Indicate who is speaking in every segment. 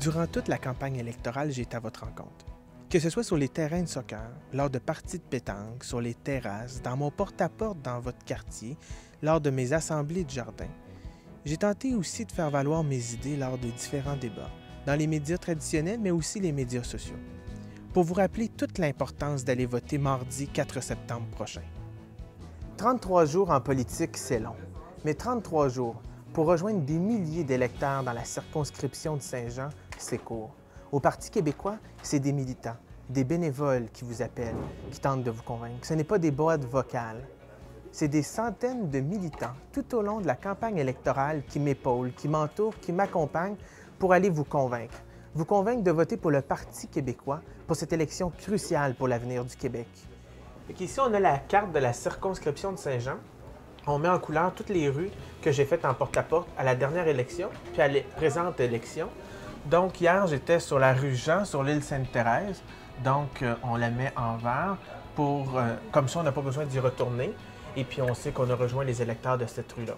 Speaker 1: Durant toute la campagne électorale, j'ai été à votre rencontre. Que ce soit sur les terrains de soccer, lors de parties de pétanque, sur les terrasses, dans mon porte-à-porte dans votre quartier, lors de mes assemblées de jardin, j'ai tenté aussi de faire valoir mes idées lors de différents débats, dans les médias traditionnels, mais aussi les médias sociaux, pour vous rappeler toute l'importance d'aller voter mardi 4 septembre prochain. 33 jours en politique, c'est long, mais 33 jours pour rejoindre des milliers d'électeurs dans la circonscription de Saint-Jean, c'est court. Au Parti québécois, c'est des militants, des bénévoles qui vous appellent, qui tentent de vous convaincre. Ce n'est pas des boîtes vocales. C'est des centaines de militants tout au long de la campagne électorale qui m'épaulent, qui m'entourent, qui m'accompagnent pour aller vous convaincre. Vous convaincre de voter pour le Parti québécois pour cette élection cruciale pour l'avenir du Québec. ici, on a la carte de la circonscription de Saint-Jean. On met en couleur toutes les rues que j'ai faites en porte-à-porte -à, la dernière élection, puis à la présente élection. Donc, hier, j'étais sur la rue Jean, sur l'île Sainte-Thérèse. Donc, euh, on la met en vert pour. euh, comme ça, on n'a pas besoin d'y retourner. Et puis, on sait qu'on a rejoint les électeurs de cette rue-là.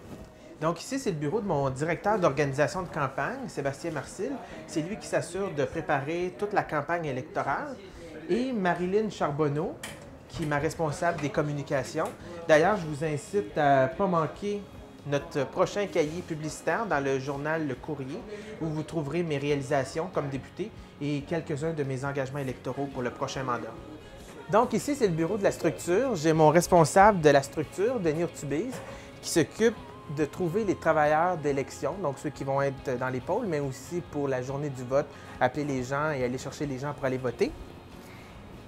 Speaker 1: Donc, ici, c'est le bureau de mon directeur d'organisation de campagne, Sébastien Marcil. C'est lui qui s'assure de préparer toute la campagne électorale. Et Marilyn Charbonneau, qui est ma responsable des communications. D'ailleurs, je vous incite à ne pas manquer notre prochain cahier publicitaire dans le journal Le Courrier, où vous trouverez mes réalisations comme député et quelques-uns de mes engagements électoraux pour le prochain mandat. Donc ici, c'est le bureau de la structure. J'ai mon responsable de la structure, Denis Urtubise, qui s'occupe de trouver les travailleurs d'élection, donc ceux qui vont être dans les pôles, mais aussi pour la journée du vote, appeler les gens et aller chercher les gens pour aller voter.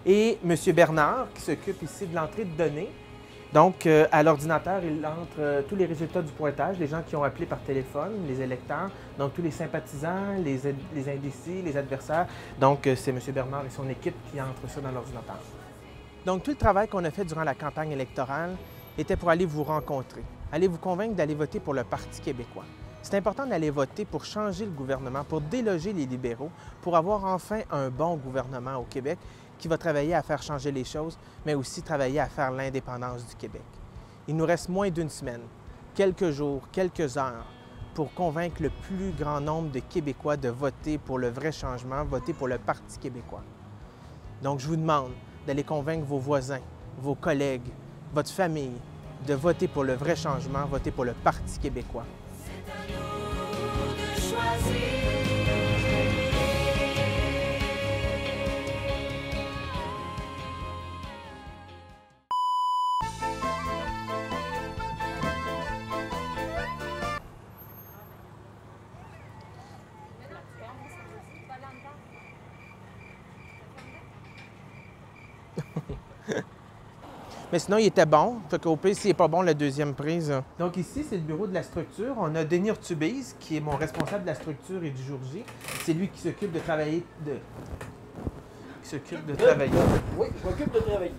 Speaker 1: Et M. Bernard, qui s'occupe ici de l'entrée de données, donc, euh, à l'ordinateur, il entre euh, tous les résultats du pointage, les gens qui ont appelé par téléphone, les électeurs, donc tous les sympathisants, les, indécis, les adversaires. Donc, euh, c'est M. Bernard et son équipe qui entrent ça dans l'ordinateur. Donc, tout le travail qu'on a fait durant la campagne électorale était pour aller vous rencontrer, aller vous convaincre d'aller voter pour le Parti québécois. C'est important d'aller voter pour changer le gouvernement, pour déloger les libéraux, pour avoir enfin un bon gouvernement au Québec qui va travailler à faire changer les choses, mais aussi travailler à faire l'indépendance du Québec. Il nous reste moins d'une semaine, quelques jours, quelques heures pour convaincre le plus grand nombre de Québécois de voter pour le vrai changement, voter pour le Parti québécois. Donc, je vous demande d'aller convaincre vos voisins, vos collègues, votre famille de voter pour le vrai changement, voter pour le Parti québécois. Mais sinon, il était bon. Fait qu'au pire, s'il n'est pas bon, la deuxième prise. euh. Donc ici, c'est le bureau de la structure. On a Denis Urtubise, qui est mon responsable de la structure et du jour J. C'est lui qui s'occupe de travailler de. qui s'occupe de travailler.
Speaker 2: Oui, je m'occupe de travailler.